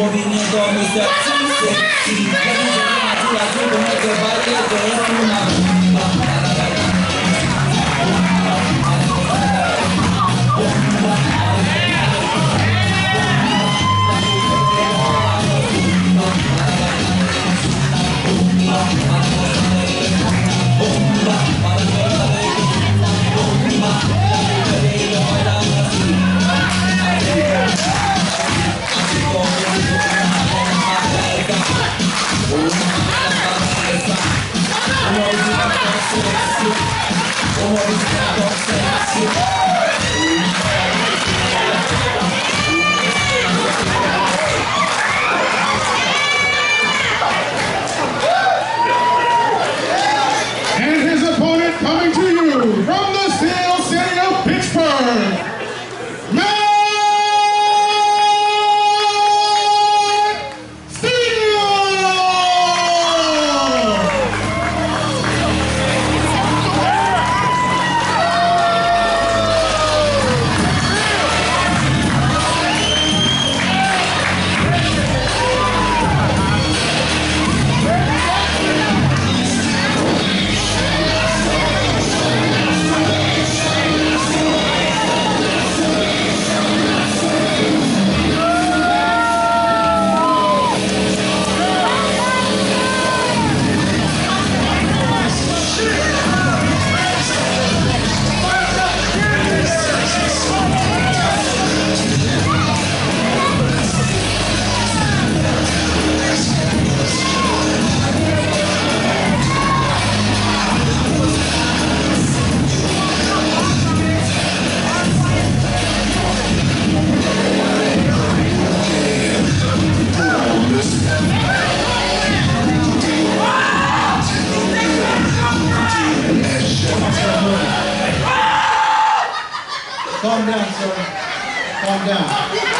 movimiento amistad. down, sir. Calm down.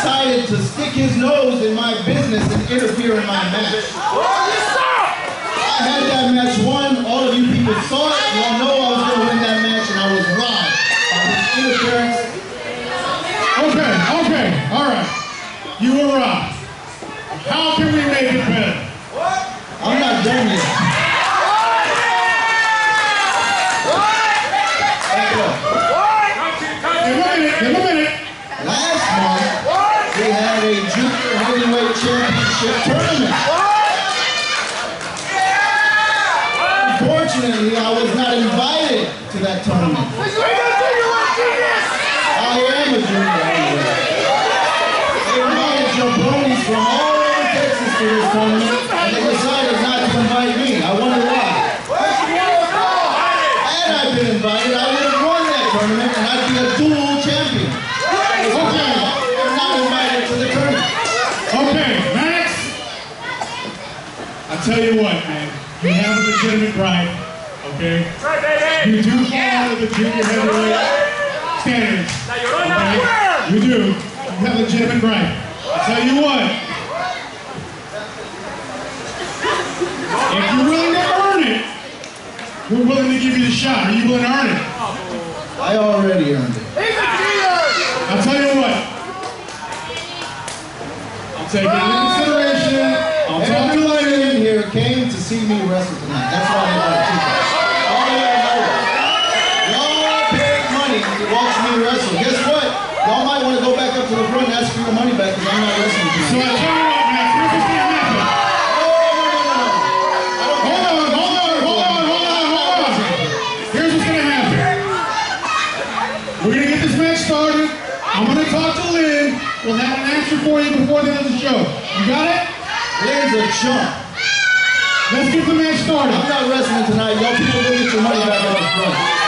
decided to stick his nose in my business and interfere in my match. Oh, I had that match won. All of you people saw it. That tournament. I am a junior heavyweight. They invited jabronis from all over Texas to this tournament, and they decided not to invite me. I wonder why. Had I been invited, I would have won that tournament, and I'd be a dual champion. Okay, I'm not invited to the tournament. Okay, Max. I tell you what, man. You have a legitimate right, okay? You do fall under the junior heavyweight standards. Okay? You do. You have a legitimate right. I tell you what. If you're willing to earn it, we're willing to give you the shot. Are you willing to earn it? I already earned it. I'll tell you what. I'll take it into consideration. I'll talk to you Everybody later. in here came to see me wrestle tonight. That's why I bought tickets. Me wrestle. Guess what? Y'all might want to go back up to the front and ask for your money back because I'm not wrestling tonight. Oh, no. I don't Hold on, hold on, hold on, hold on, hold on. Here's what's gonna happen. We're gonna get this match started. I'm gonna talk to Lynn. We'll have an answer for you before the end of the show. You got it? Lynn's a chump. Let's get the match started. I'm not wrestling tonight. Y'all people go get your money back up the front.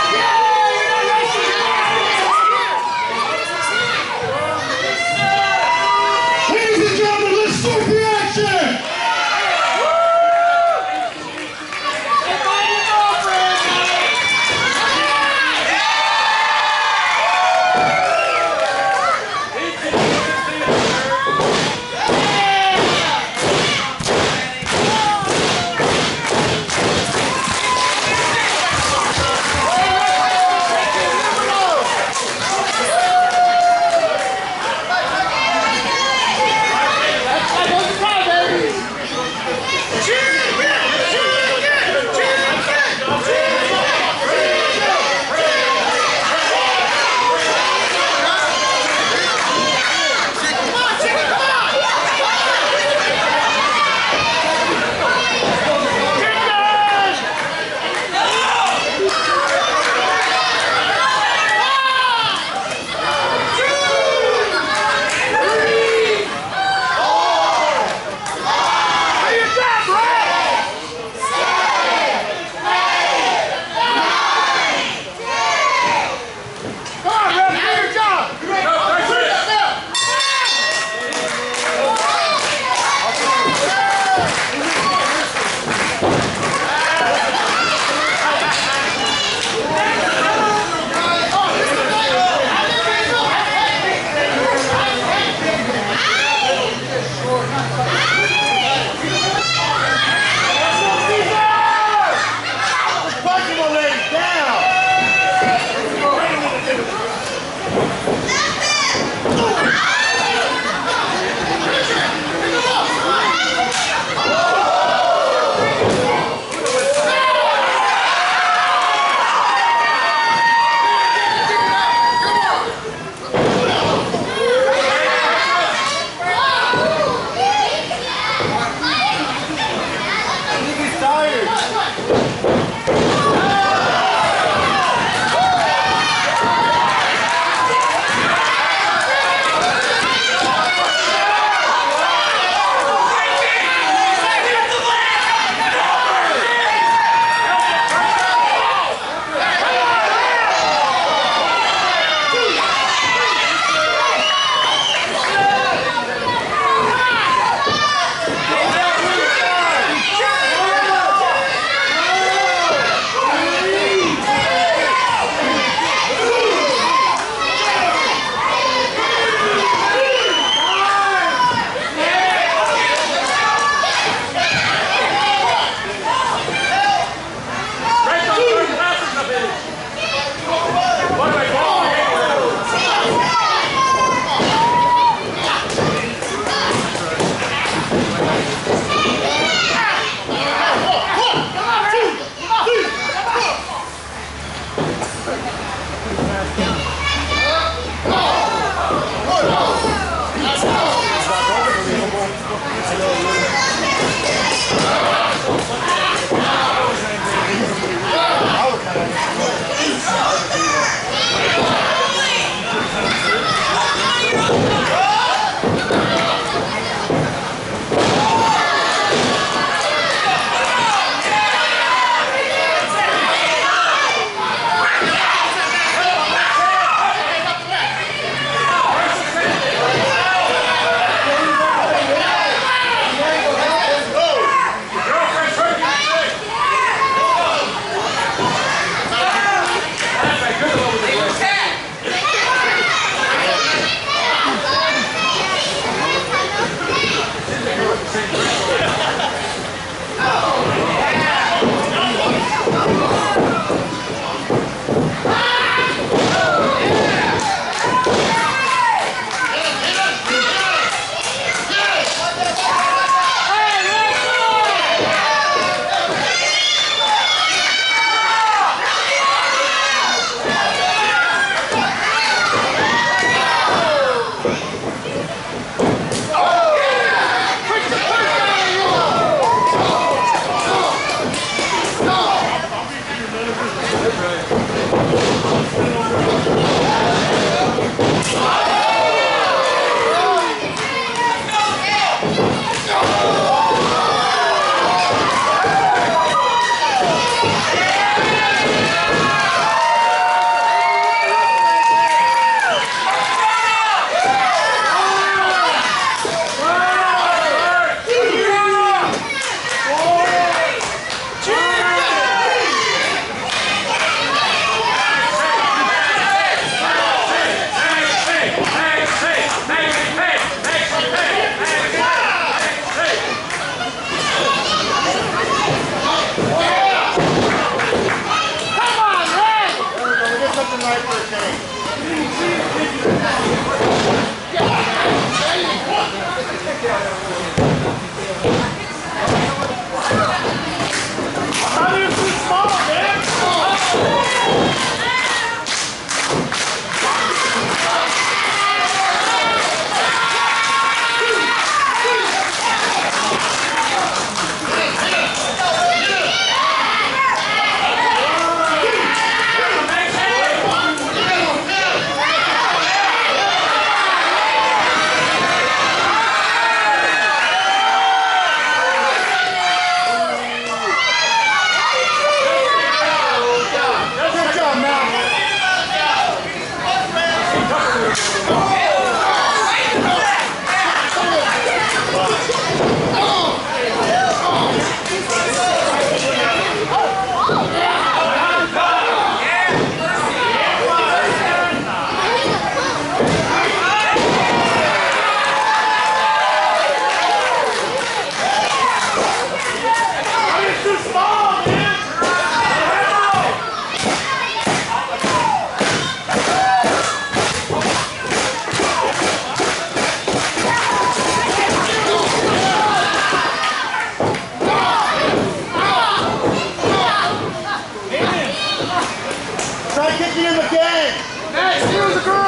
Hey, he was a girl.